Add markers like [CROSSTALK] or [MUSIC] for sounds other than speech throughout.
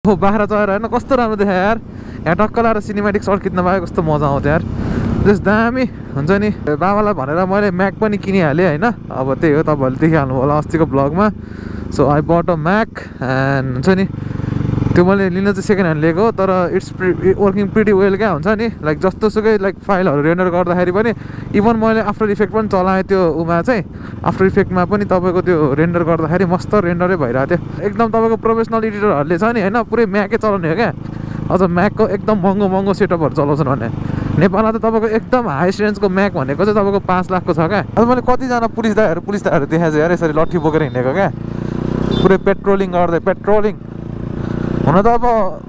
हो बाख्रा चढेर होइन कस्तो राम्रो देखा यार। यहाँ टक्क लाएर सिनेमेटिक सर्ट खिच्न पायो कस्तो मजा आउँछ यार। त्यस दामी हुन्छ नि। बाबालाई भनेर मैले म्याक पनि किनिहालेँ होइन। अब त्यही हो तपाईँहरूले देखिहाल्नु होला अस्तिको ब्लगमा so I but uh Mac end हुन्छ नि। त्यो मैले लिन चाहिँ सेकेन्ड ह्यान्ड लिएको तर इट्स वर्किङ प्रिटी वेल क्या हुन्छ नि? लाइक जस्तोसुकै लाइक फाइलहरू रेन्डर गर्दाखेरि पनि इभन मैले आफ्टर इफेक्ट पनि चलाएँ त्यो उमा चाहिँ। आफ्टर इफेक्टमा पनि तपाईँको त्यो रेन्डर गर्दाखेरि मस्त रेन्डरै भइरहेको थियो। एकदम तपाईँको प्रोफेसनल एडिटरहरूले छ नि होइन? पुरै म्याकै चलाउने हो क्या? अझ म्याकको एकदम महँगो महँगो सेटअपहरू चलाउँछन् भने। नेपालमा त तपाईँको एकदम हाइस्ट रेन्जको म्याक भनेको चाहिँ तपाईँको पाँच लाखको छ क्या? अब मैले कतिजना पुलिस दाहरू पुलिस दाहरू देखाएको छु। यार यसरी लट्ठी बोकेर हिँडेको क्या? पुरै पेट्रोलिङ गर्दै पेट्रोलिङ हुन त अब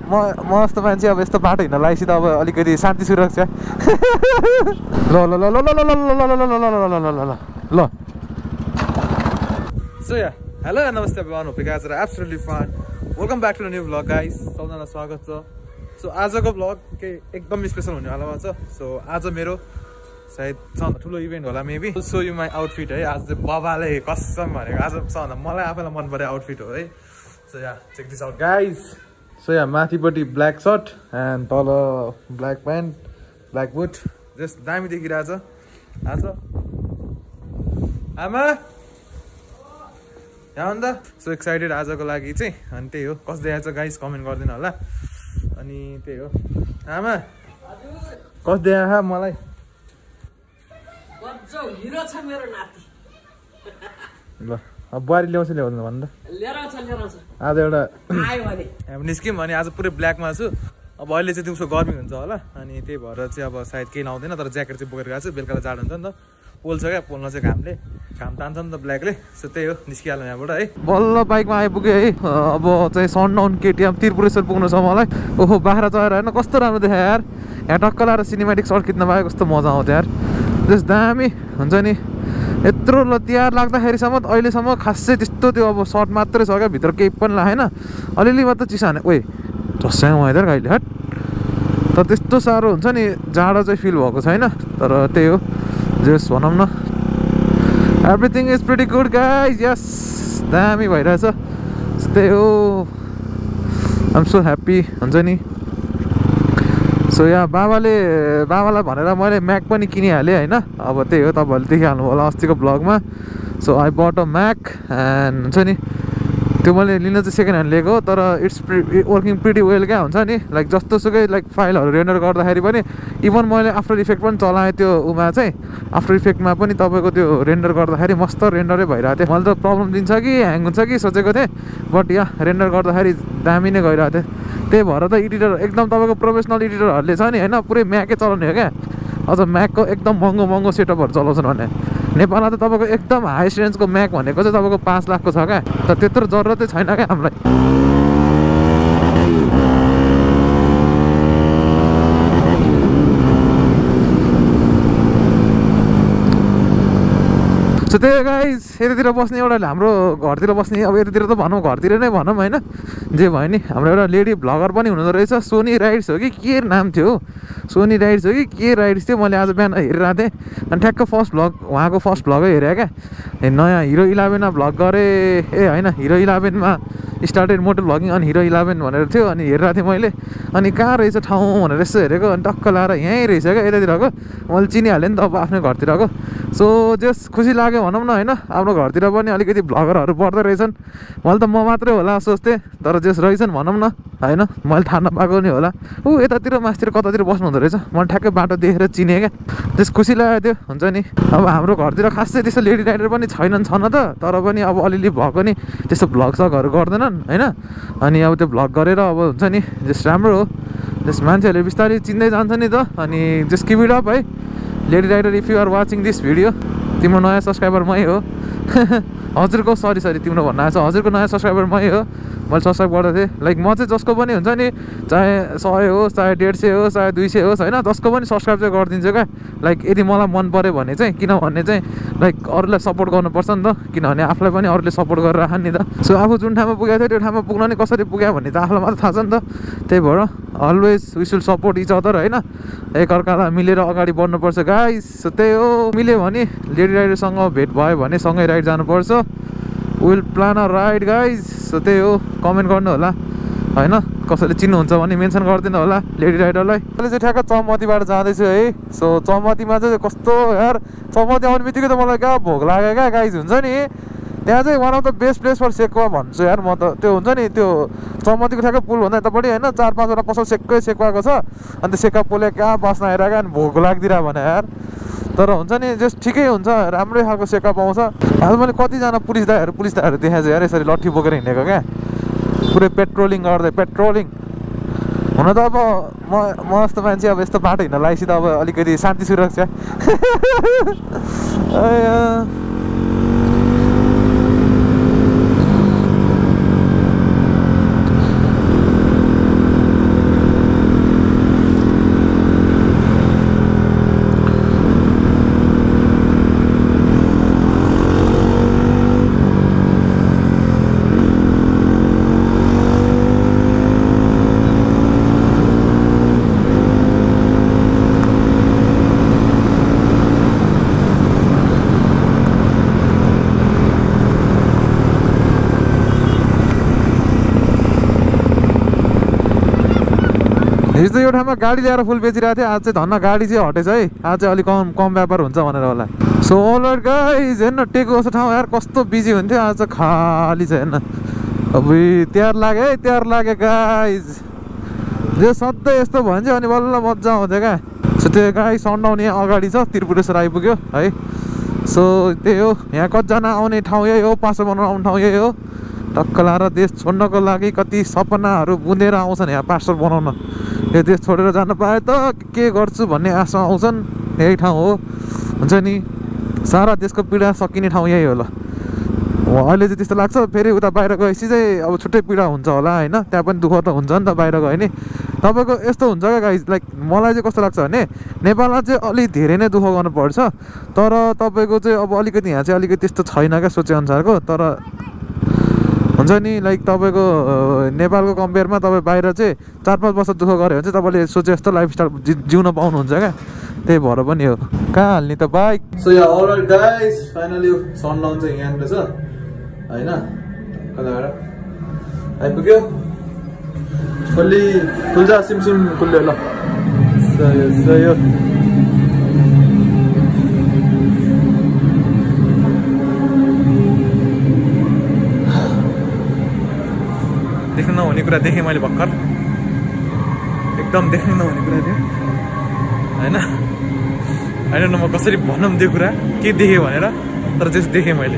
म म जस्तो मान्छे अब यस्तो बाटो हिँड्न लगाएपछि त अब अलिकति शान्ति सुरक्षा ल ल ल ल ल ल ल ल ल ल ल ल ल ल ल सो या हेलो नमस्ते are absolutely fine welcome back to new vlog guys सबजना स्वागत छ सो आजको भ्लग के एकदम स्पेसल हुनेवालामा छ सो आज मेरो सायद सबभन्दा ठुलो इभेन्ट होला maybe so you my outfit है आज चाहिँ बाबाले कसम भनेको आज सबभन्दा मलाई आफैलाई मन परे आउटफिट हो है so yeah check this out guys so yeah माथिपट्टि ब्ल्याक सर्ट एन्ड तल black pant black boot just दामी देखिरहेछ। आज? आमा? यहाँ अन्त? सो एक्साइटेड आजको लागि चाहिँ अनि त्यही हो। कस्तो देखाएको छ गाइस कमेन्ट गरिदिनु होला। अनि त्यही हो। आमा? कस्तो देखा मलाई। गजब हिरो छ मेरो नाति। ल। बुहारी ल्याउँछ ल्याउँदैन भन्नु त? आज एउटा आयो भने। अब निस्क्यौँ भने आज पुरै ब्ल्याकमा छु। अब अहिले चाहिँ दिउँसो गर्मी हुन्छ होला अनि त्यही भएर चाहिँ अब सायद केही लाउँदैन तर ज्याकेट चाहिँ बोकेर गएको छु बेलुका जाडो हुन्छ नि त। पोल्छ क्या पोल्न चाहिँ घामले। घाम तान्छ नि त ब्ल्याकले। सो त्यही हो निस्किहाल्नु यहाँबाट है। बल्ल बाइकमा आइपुग्यो है। अब चाहिँ सनडाउन केटिएम त्रिपुरेश्वर पुग्नु छ मलाई ओहो बाख्रा चढेर होइन कस्तो राम्रो देखा यार। यहाँ टक्क लाएर सिनेमेटिक सर्ट खिच्न पायो कस्तो मजा आउँछ यार। त्यस दामी हुन्छ नि। यत्रो ल तिहार लाग्दाखेरिसम्म अहिलेसम्म खासै त्यस्तो त्यो अब सर्ट मात्रै छ क्या भित्र केही पनि लागेन अलिअलि मात्र चिसो हाने ओए झस्याङ भइदिएर कहिले हट। तर त्यस्तो साह्रो हुन्छ नि जाडो चाहिँ फिल भएको छैन तर त्यही हो जस भनौँ न। Everything is pretty good guys yes दामी भइरहेछ। त्यही हो। आइम सो ह्याप्पी हुन्छ नि। सो यहाँ बाबाले बाबालाई भनेर मैले म्याक पनि किनिहालेँ होइन। अब त्यही हो तपाईँहरूले देखिहाल्नु होला अस्तिको ब्लगमा। So I but uh Mac end हुन्छ नि त्यो मैले लिन चाहिँ सेकेन्ड ह्यान्ड लिएको तर इट्स वर्किङ प्रिटी वेल क्या हुन्छ नि? लाइक जस्तोसुकै लाइक फाइलहरू रेन्डर गर्दाखेरि पनि इभन मैले आफ्टर इफेक्ट पनि चलाएँ त्यो उमा चाहिँ। आफ्टर इफेक्टमा पनि तपाईँको त्यो रेन्डर गर्दाखेरि मस्त रेन्डरै भइरहेको थियो। मैले त प्रब्लम दिन्छ कि ह्याङ हुन्छ कि सोचेको थिएँ। बट या रेन्डर गर्दाखेरि दामी नै गइरहेको थियो। त्यही भएर त एडिटर एकदम तपाईँको प्रोफेसनल एडिटरहरूले छ नि होइन पुरै म्याकै चलाउने हो क्या। अझ म्याकको एकदम महँगो महँगो सेटअपहरू चलाउँछन् भने। नेपालमा त तपाईँको एकदम हाइस्ट रेन्जको म्याक भनेको चाहिँ तपाईँको पाँच लाखको छ क्या? त त्यत्रो जरुरतै छैन क्या हामीलाई? सो त्यही गाइज यतातिर बस्ने एउटा हाम्रो घरतिर बस्ने अब यतातिर त भनौँ घरतिर नै भनौँ होइन? जे भयो नि हाम्रो एउटा लेडी भ्लगर पनि हुनुहुँदो रहेछ। सोनी राइड्स हो कि के नाम थियो? सोनी राइड्स हो कि के राइड्स थियो? मैले आज बिहान हेरिरहेको थिएँ। अनि ठ्याक्क फर्स्ट भ्लग उहाँको फर्स्ट भ्लगै हेरेँ क्या। नयाँ हिरो इलेभेनमा भ्लग गरेँ। ए होइन हिरो इलेभेनमा स्टार्टेड मोटो भ्लगिङ अनि हिरो इलेभेन भनेर थियो अनि हेरिरहेको थिएँ मैले। अनि कहाँ रहेछ ठाउँ भनेर यसो हेरेको अनि टक्क लाएर यहीँ रहेछ क्या यतातिरको। मैले चिनिहालेँ नि त अब आफ्नै घरतिरको। सो जस खुसी लाग्यो भनौँ न होइन? आफ्नो घरतिर पनि अलिकति भ्लगरहरू बढ्दै रहेछन्। मैले त म मात्रै होला सोच्थेँ तर जस रहेछन् भनौँ न होइन? मैले थाहा नपाएको नि होला। ऊ यतातिर मासतिर कतातिर बस्नु हुँदो रहेछ। मैले ठ्याक्कै बाटो देखेर चिनेँ क्या। त्यस खुसी लागेको थियो हुन्छ नि? अब हाम्रो घरतिर खासै त्यस्तो लेडी राइडर पनि छैनन् छन त। तर पनि अब अलिअलि भएको नि त्यस्तो भ्लग सगहरू गर्दैनन् होइन? अनि अब त्यो भ्लग गरेर अब हुन्छ नि जस राम्रो हो। जस मान्छेहरूले बिस्तारै चिन्दै जान्छ नि त अनि जस किप इट अप है lady rider if you are watching this video तिम्रो नयाँ सब्सक्राइबर मै हो। [LAUGHS] हजुरको सरी सरी तिम्रो भन्न आएको छ हजुरको नयाँ सब्सक्राइबर मै हो। मैले सब्सक्राइब गर्दै थिएँ। लाइक म चाहिँ जसको पनि हुन्छ नि चाहे सय होस् चाहे डेढ सय होस् चाहे दुई सय होस् होइन जसको पनि सब्सक्राइब चाहिँ गरिदिन्छु क्या। लाइक यदि मलाई मन पऱ्यो भने चाहिँ किनभने चाहिँ लाइक अरूलाई सपोर्ट गर्नुपर्छ नि त। किनभने आफूलाई पनि अरूले सपोर्ट गरेर राख नि त। सो आफू जुन ठाउँमा पुगेको थियो त्यो ठाउँमा पुग्न नि कसरी पुग्यो भन्ने त आफूलाई मात्र थाहा छ नि त। त्यही भएर always we shall support each other होइन। एकअर्कालाई मिलेर अगाडि बढ्नुपर्छ। गाइस त्यही हो। मिल्यो भने लेडी राइडरसँग भेट भयो भने सँगै राइड जानुपर्छ। Will plan a ride guys so त्यही हो। कमेन्ट गर्नु होला। होइन? कसैले चिन्नुहुन्छ भने मेन्सन गरिदिनु होला लेडी राइडरलाई अहिले चाहिँ ठ्याक्क चौमतीबाट जाँदैछु है। सो चौमतीमा चाहिँ कस्तो यार। चौमती आउने बित्तिकै त मलाई क्या भोक लाग्यो क्या गाइज हुन्छ नि? त्यहाँ चाहिँ one of the best place for sekuwa भन्छु यार म त। त्यो हुन्छ नि? त्यो चौमतीको ठ्याक्कै पुल भन्दा यतापट्टि होइन चार पाँचवटा पसल सेक्कै सेकुवाको छ। अन्त सेक्का पुलले कहाँ बस्न आइरहेको अनि भोक लाग्दिरह भने यार। तर हुन्छ नि जस ठिकै हुन्छ राम्रै खालको सेक्का पाउँछ आज मैले कतिजना पुलिस दाईहरू पुलिस दाईहरू देखाएको छु यार यसरी लट्ठी बोकेर हिँडेको क्या? पुरै पेट्रोलिङ गर्दै पेट्रोलिङ हुन त अब म म जस्तो मान्छे अब यस्तो बाटो हिँड्न लगाएपछि त अब अलिकति शान्ति सुरक्षा। [LAUGHS] हिजो यो ठाउँमा गाडी ल्याएर फुल बेचिरहेको थिएँ। आज चाहिँ धन्न गाडी चाहिँ हटेछ है। आज चाहिँ अलिक कम कम व्यापार हुन्छ भनेर होला। सो ओलर गाइज हेर्न टेको जस्तो ठाउँ यार कस्तो बिजी हुन्थ्यो आज खाली छ हेर्न। अब तिहार लाग्यो है तिहार लाग्यो गाइज जो सधैँ यस्तो भयो भने चाहिँ अनि बल्ल मजा आउँथ्यो क्या। सो त्यो गाई सन्डाउने अगाडि छ त्रिपुरेश्वर आइपुग्यो है। सो त्यही हो। यहाँ कतिजना आउने ठाउँ यही हो पासो बनाउनु आउने ठाउँ यही हो। टक्क लाएर देश छोड्नको लागि कति सपनाहरू बुँदेर आउँछन् यहाँ पासपोर्ट बनाउन। यो देश छोडेर जान पाए त के गर्छु भन्ने आशा आउँछन्। यही ठाउँ हो। हुन्छ नि? सारा देशको पीडा सकिने ठाउँ यही होला अहिले चाहिँ त्यस्तो लाग्छ। फेरि उता बाहिर गएपछि चाहिँ अब छुट्टै पीडा हुन्छ होला होइन? त्यहाँ पनि दुःख त हुन्छ नि त बाहिर गयो भने। तपाईँको यस्तो हुन्छ क्या गाइज लाइक मलाई चाहिँ कस्तो लाग्छ भने नेपालमा चाहिँ अलिक धेरै नै दुःख गर्नुपर्छ। तर तपाईँको चाहिँ अब अलिकति यहाँ चाहिँ अलिकति त्यस्तो छैन क्या सोचेअनुसारको। तर हुन्छ नि लाइक तपाईँको नेपालको कम्पेयरमा तपाईँ बाहिर चाहिँ चार पाँच वर्ष दुःख गऱ्यो भने चाहिँ तपाईँले सोचे जस्तो लाइफस्टाइल जि जिउन पाउनुहुन्छ क्या। त्यही भएर पनि हो। कहाँ हाल्ने त bike so yeah guys finally sundown चाहिँ यहाँनिर छ होइन? कताबाट आइपुग्यो। खुल्ली खुल्जा सिमसिम खुल्यो ल। सयो नहुने कुरा देखेँ मैले भर्खर। एकदम देख्न नहुने कुरा थियो। होइन? होइन म कसरी भनौँ त्यो कुरा के देखेँ भनेर तर त्यस देखेँ मैले।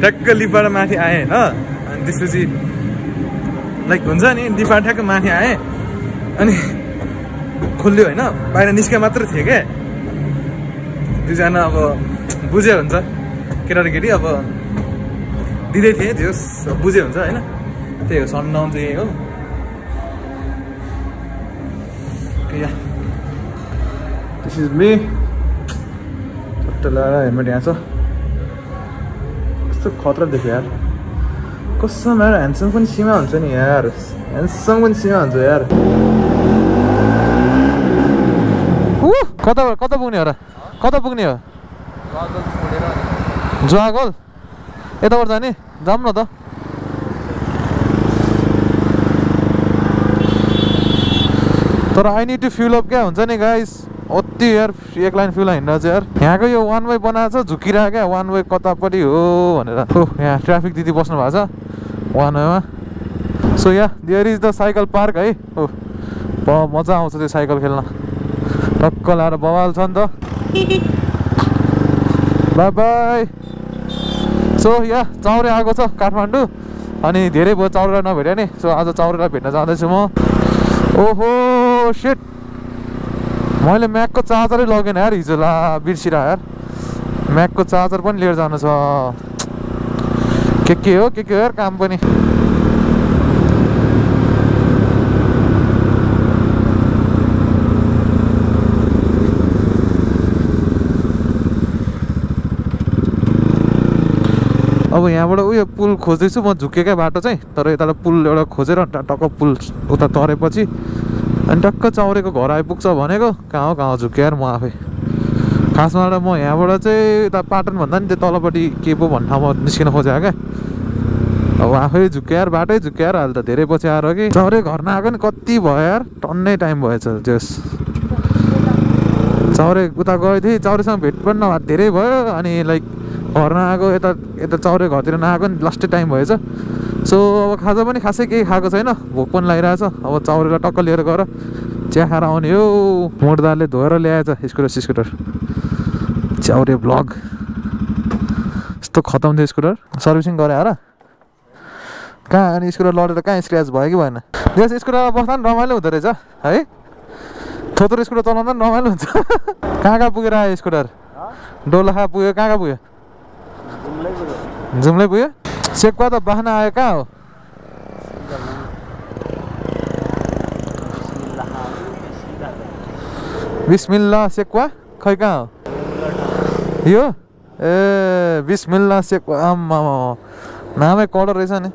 ठ्याक्क लिपाएर माथि आएँ होइन? अनि त्यसपछि लाइक हुन्छ नि लिपाएर ठ्याक्क माथि आएँ। अनि खुल्यो होइन? बाहिर निस्के मात्र थिएँ क्या दुईजना अब बुझ्यो हुन्छ? केटा र केटी अब दिँदै थिएँ त्यो बुझ्यो हुन्छ होइन? त्यही हो सनडाउन चाहिँ यही हो दिस इज मे चट्ट लगाएर हेलमेट यहाँ छ। कस्तो खतरा देख्यो यार। कस्तो यार ह्यान्डसम पनि सीमा हुन्छ नि यार। ह्यान्डसम पनि सीमा हुन्छ यार। ऊ! कता कता पुग्ने हो र? कता पुग्ने हो? जुवागोल यताबाट जाने जाऊँ न त तर I need to fuel up क्या हुन्छ नि गाइस अति यार एक लाइन फ्युल हिँड्दा चाहिँ यार। यहाँको यो वान वे बनाएको छ झुकिरहेको क्या वान वे कतापट्टि हो भनेर। हो यहाँ ट्राफिक दिदी बस्नु भएको छ। वान वेमा so yeah there is the cycle park है। हो मजा आउँछ त्यो साइकल खेल्न। टक्क लाएर बवाल छ नि त। बाई बाई सो या चाउरे आएको छ काठमाडौँ। अनि धेरै भयो चाउरेलाई नभेट्यो नि। सो आज चाउरेलाई भेट्न जाँदैछु म। ओहो सेट मैले म्याकको चार्जरै लगेन यार हिजो ला बिर्सिरा यार। म्याकको चार्जर पनि लिएर जानु छ। के के हो के के हो यार काम पनि। अब यहाँबाट उयो पुल खोज्दैछु म झुकेकै बाटो चाहिँ तर यताबाट पुल एउटा खोजेर टक्क पुल उता तरेपछि अनि टक्क चाउरेको घर आइपुग्छ भनेको कहाँ हो कहाँ हो झुक्यो यार म आफै। खासमा म यहाँबाट चाहिँ यता पाटन भन्दा नि त्यो तलपट्टि के पो भन्ने ठाउँमा निस्किन खोजेको क्या। अब आफै झुक्क्याएर बाटै झुक्क्याएर अहिले त धेरै पछि आएर कि। चौरै घर नआएको नि कति भयो यार टन्नै टाइम भएछ त्यस। चौरे उता गएको थिएँ चौरेसँग भेट पनि नभएको धेरै भयो अनि लाइक घर नआएको यता यता चौरे घरतिर नआएको नि लास्टै टाइम भएछ। सो अब खाजा पनि खासै केही खाएको छैन। भोक पनि लागिरहेछ। अब चौरेलाई टक्क लिएर गएर चिया खाएर आउने हो। मोडदारले धोएर ल्याएछ स्कुटर स्कुटर च्याउरे ब्लग यस्तो खतम थियो स्कुटर सर्भिसिङ गरे र कहाँ अनि स्कुटर लडेर कहाँ स्क्र्याच भयो कि भएन। यस स्कुटरमा बस्दा पनि रमाइलो हुँदो रहेछ है? थोत्रो स्कुटर चलाउँदा पनि रमाइलो हुन्छ। [LAUGHS] कहाँ कहाँ पुगेर आयो स्कुटर डोलाखा पुग्यो कहाँ कहाँ पुग्यो? जुम्लै पुग्यो सेक्वा त बाहना आयो कहाँ हो बिस्मिल्ला सेक्वा खै कहाँ हो यो ए बिस्मिल्ला सेक्वा आम्मा नामै कडर रहेछ नि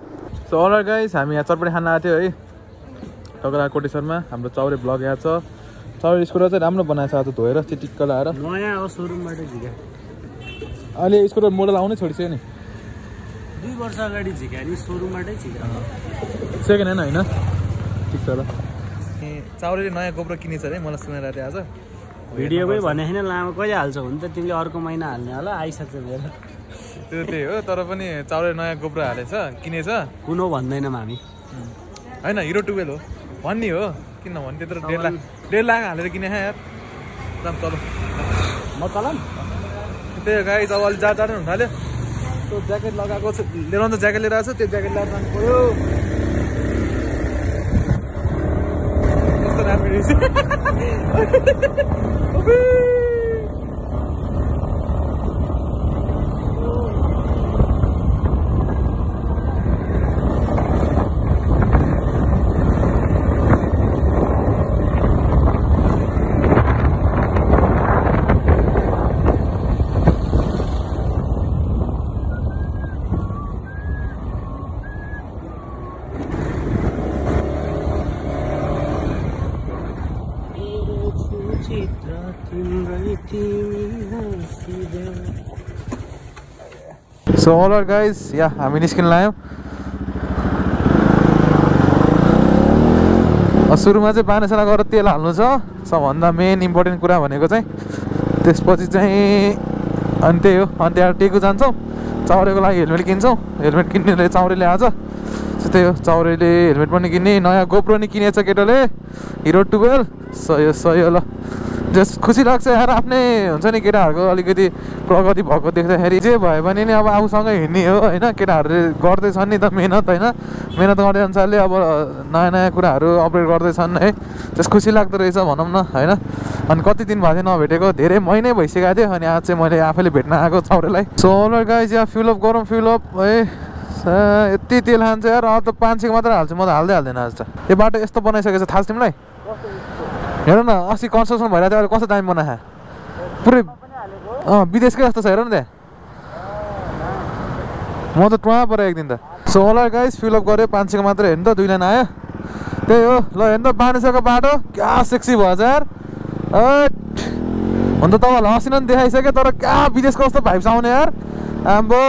सो अलर गाइस हामी यहाँ चटपटी खान आएको थियो है। टकरा कोटेश्वरमा हाम्रो चौरे ब्लग यहाँ छ। चौरे स्कुटर चाहिँ राम्रो बनाएको छ आज धोएर चिटिक्क लाएर नयाँ हो सोरुमबाट झिका अहिले स्कुटर मोडल आउनै छोडिसक्यो नि। दुई वर्ष अगाडि झिका नि सोरुमबाटै झिका सेकेन्ड ह्यान्ड होइन? ठिक छ ल। चाउरेले नयाँ गोब्रो किनेछ अरे मलाई सुनाइरहेको थियो आज। भिडियोमै भने होइन लामो कहिले हाल्छौ भने त तिमीले अर्को महिना हाल्ने होला आइसक्छ मेरो। त्यो त्यही हो तर पनि चाउरे नयाँ गोब्रो हालेछ किनेछ। कुन हो भन्दैनौँ हामी। होइन हिरो टुवेल हो भन्ने हो किन भन्ने त्यत्रो डेढ लाख डेढ लाख हालेर किने यार। दाम चलो। म चलाम त्यही हो गाई अब अलिक जाड जाडै हुन थाल्यो। त्यो ज्याकेट लगाएको छ लिएर त ज्याकेट लिएर आएको छ त्यो ज्याकेट लिएर जानु पऱ्यो। कस्तो राम्रो रहेछ [LAUGHS] अबे। चित्र तिम्रै तिमी हाँसिदेऊ। सो अलर गाइज या हामी निस्किन लाग्यौँ अ, सुरुमा चाहिँ बानेसाना गएर तेल हाल्नु छ। सबभन्दा मेन इम्पोर्टेन्ट कुरा भनेको चाहिँ त्यसपछि चाहिँ अनि त्यही हो। अनि त्यहाँ टेकु जान्छौँ। चाउरेको लागि हेलमेट किन्छौँ। हेलमेट किन्नेले चाउरेले आज त्यही हो। चाउरेले हेलमेट पनि किन्ने नयाँ गोप्रो नि किनेछ केटाले। हिरो टुवेल्भ सही हो सही हो ल। जस खुसी लाग्छ यार आफ्नै हुन्छ नि केटाहरूको अलिकति प्रगति भएको देख्दाखेरि। जे भयो भने नि अब आफूसँगै हिँड्ने हो होइन? केटाहरूले गर्दैछन् नि त मिहिनेत होइन? मिहिनेत गर्ने अनुसारले अब नयाँ नयाँ कुराहरू अपडेट गर्दैछन् है? त्यस खुसी लाग्दो रहेछ भनौँ न होइन? अनि कति दिन भएको थियो नभेटेको? धेरै महिनै भइसकेको थियो अनि आज चाहिँ मैले आफैले भेट्न आएको चाउरेलाई so alright guys yeah fill up गरौँ फिलअप है? यति तेल खान्छ यार अब त पाँच सयको मात्रै हाल्छु म त हाल्दै हाल्दैन आज त। यो बाटो यस्तो बनाइसकेको छ थाहा छ तिमीलाई? हेर न अस्ति कन्स्ट्रक्सन भइरहेको थियो अहिले कस्तो दामी बनाएको पुरै अँ विदेशकै जस्तो छ हेर न त्यहाँ। म त टुवा पऱ्यो एक दिन त। सो होला गाइस फिलअप गऱ्यो पाँच सयको मात्रै हेर्नु त दुई लाइन आयो। त्यही हो ल हेर्नु त बाँडिसकेको बाटो क्या सेक्सी यार हट हुन त तपाईँहरूलाई हँसिन नि देखाइसक्यो तर क्या विदेशको कस्तो भाइब्स आउने यार। आम्बो।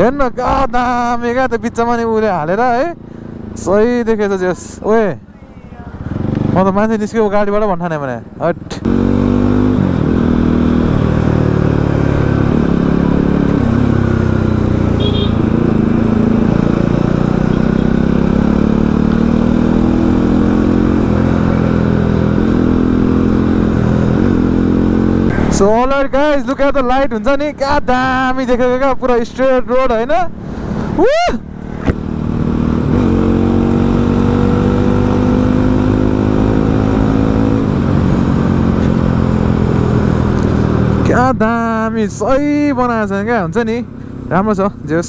हेर्नु न क्या दामी क्या त्यो बिचमा नि उसले हालेर है। सही देखेछ जस। ओए। म त मान्छे निस्क्यो गाडीबाट भन्ठाने भने। Hot. So alright guys look the light हुन्छ नि। क्या दामी देखेको क्या पुरा स्ट्रेट रोड होइन? दामी सही बनाएको छ क्या हुन्छ नि राम्रो छ जेस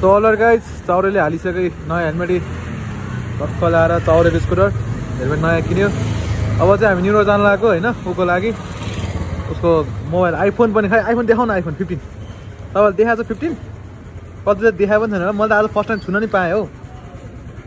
सोलर गाइज चौरेले हालिसक्यो नयाँ हेलमेट टक्क ल्याएर चौरेको स्कुटर हेलमेट नयाँ किन्यो अब चाहिँ हामी न्युरो जानु लागेको होइन ऊको लागि उसको मोबाइल आइफोन पनि खै आइफोन देखाउ न आइफोन फिफ्टिन तपाईँले देखाएको छ फिफ्टिन कति चाहिँ देखाएको पनि छैन। मैले त आज फर्स्ट टाइम छुन नि पाएँ हौ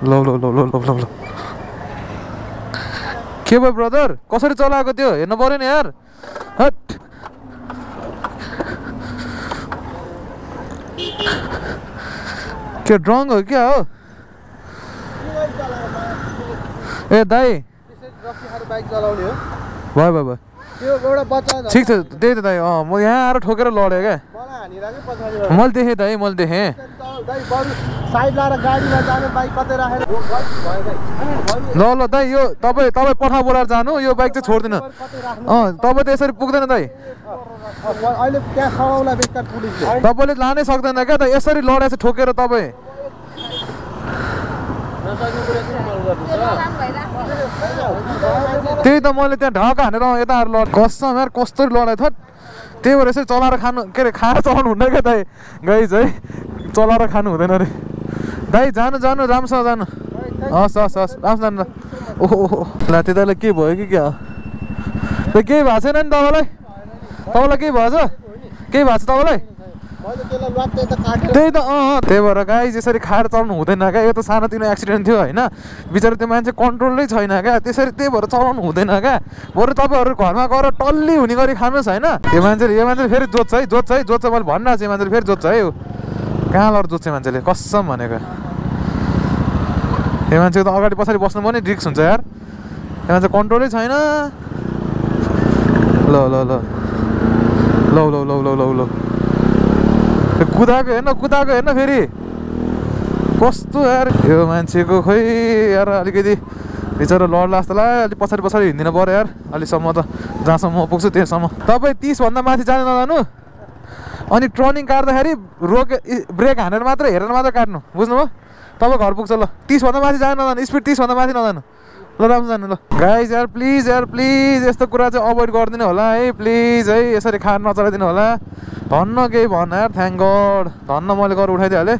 ल ल ल ल ल ल के भयो ब्रदर कसरी चलाएको त्यो? हेर्नु पऱ्यो नि यार। हट। के ड्रङ हो क्या हो? ए दाई। भयो भयो भयो। ठिक छ त्यही त दाइ अँ म यहाँ आएर ठोकेर लडेँ क्या। मैले देखेँ दाइ मैले देखेँ। ल ल दाइ यो तपाईँ तपाईँ पठा बोलाएर जानु यो बाइक चाहिँ छोड्दिनँ। अँ तपाईँ त यसरी पुग्दैन दाइ तपाईँले लानै सक्दैन क्या त यसरी लडे चाहिँ ठोकेर तपाईँ। त्यही त मैले त्यहाँ ढका हानेर यता आएर लड कसम यार कस्तो लडाइ थट त्यही भएर यसरी चलाएर खानु के अरे खाएर चलाउनु हुँदैन क्या दाइ? गाइज है चलाएर खानु हुँदैन अरे। दाइ जानु जानु राम्रोसँग जानु। हस् हस् हस् राम्रो जानु। ओहो ओहो ला त्यतालाई के भयो कि क्या? त्यो केही भएको छैन नि तपाईँलाई? तपाईँलाई केही भएछ केही भएको छ तपाईँलाई? त्यही त अँ त्यही भएर गाई यसरी खाएर चलाउनु हुँदैन क्या। यो त सानोतिनो एक्सिडेन्ट थियो होइन। बिचरा त्यो मान्छे कन्ट्रोलै छैन क्या। त्यसरी त्यही भएर चलाउनु हुँदैन क्या। बरु तपाईँहरू घरमा गएर टल्ली हुने गरी खानुहोस् होइन। यो मान्छेले यो मान्छेले फेरि जोत्छ है जोत्छ है जोत्छ। मैले छु यो मान्छेले फेरि जोत्छ है। कहाँ लड जोत्छ मान्छेले। कसम भनेको। यो मान्छेको त अगाडि पछाडि बस्नु पनि रिक्स हुन्छ यार। यो मान्छे कन्ट्रोलै छैन। ल। ल ल लौ लौ लौ लौ। कुदाएको हेर्न कुदाएको हेर्न फेरि कस्तो यार यो मान्छेको खोइ यार अलिकति बिचरा लड्ला जस्तो लाग्यो अलिक पछाडि पछाडि हिँडिदिनु पऱ्यो यार अलिकसम्म त जहाँसम्म म पुग्छु त्यहाँसम्म तपाईँ तिसभन्दा माथि जानु नजानु अनि टर्निङ काट्दाखेरि रोके ब्रेक हानेर मात्र हेरेर मात्र काट्नु बुझ्नुभयो तपाईँ घर पुग्छ ल तिसभन्दा माथि जानु नजानु स्पिड तिसभन्दा माथि नजानु ल राम्रो जानु ल गाइज यार प्लिज यार प्लिज यस्तो कुरा चाहिँ अभोइड गरिदिनु होला है प्लिज है यसरी खाएर नचलाइदिनु होला धन्न केही भन यार थ्याङ्क गड धन्न मैले गरेर उठाइदिइहालेँ।